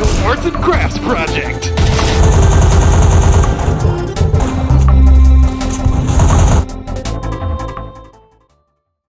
to arts and crafts project.